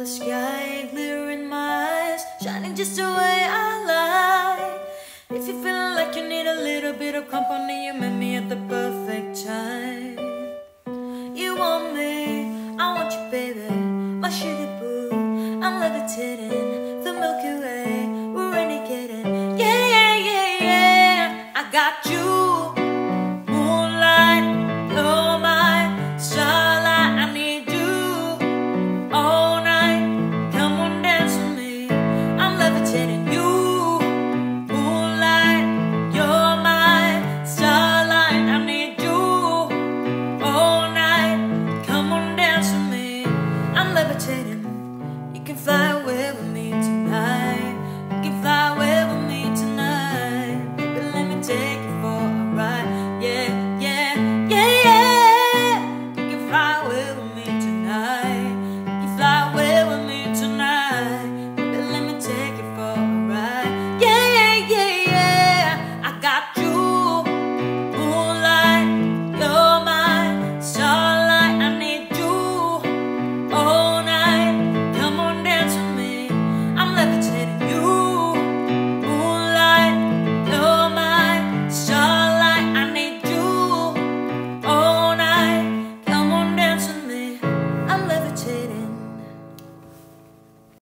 the sky, glitter in my eyes, shining just the way I like. If you feel like you need a little bit of company, you met me at the perfect time. You want me, I want you, baby, my sugar boo. I'm levitating, the Milky Way, we're renegading. Yeah, yeah, yeah, yeah, I got you. You can fly